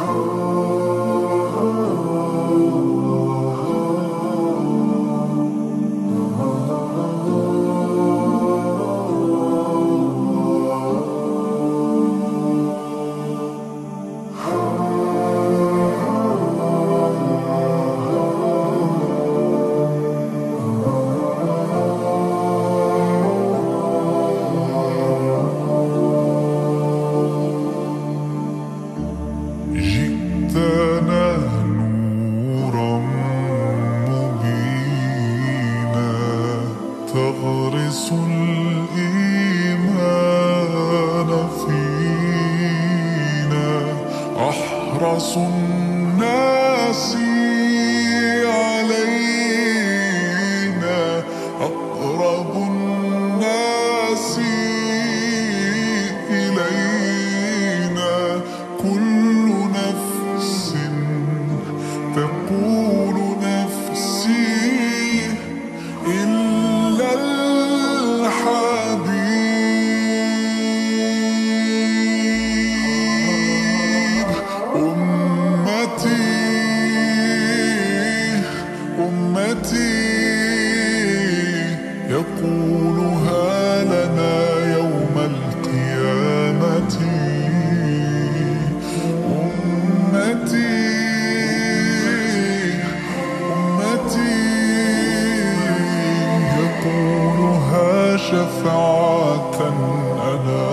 Oh. تغرس الإيمان فينا. أحرص الناس علينا. أقرب الناس إلينا. كل نفس تقول أمتي يقولها لنا يوم القيامة. أمتي أمتي يقولها شفاعة أنا.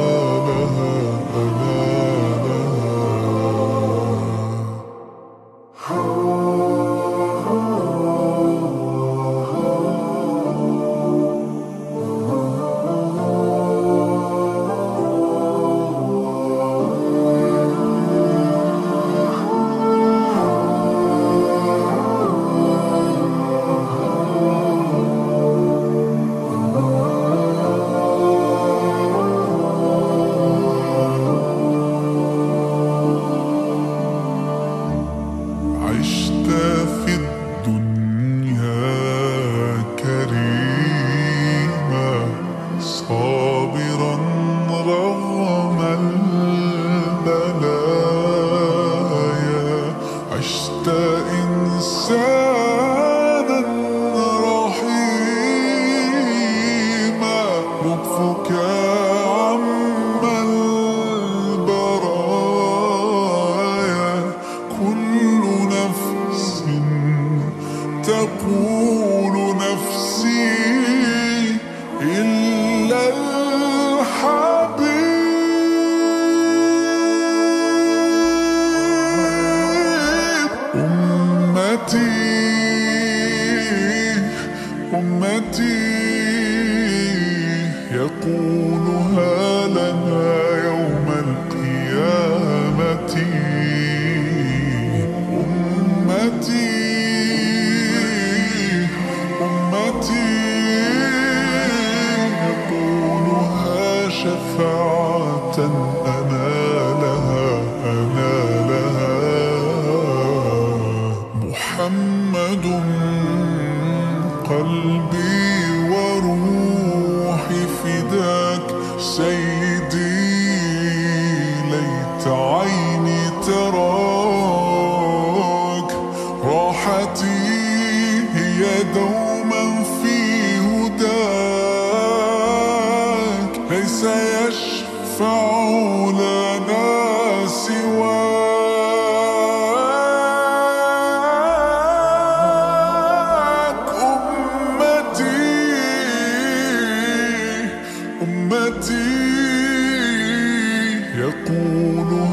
لطفك عم البرايا. كل نفس تقول نفسي إلا الحبيب. أمتي أمتي. يقولها لنا سيدي ليت عيني تراك. راحتي هي دوما في هداك. ليس يشفع لنا سواك أمتي يقولها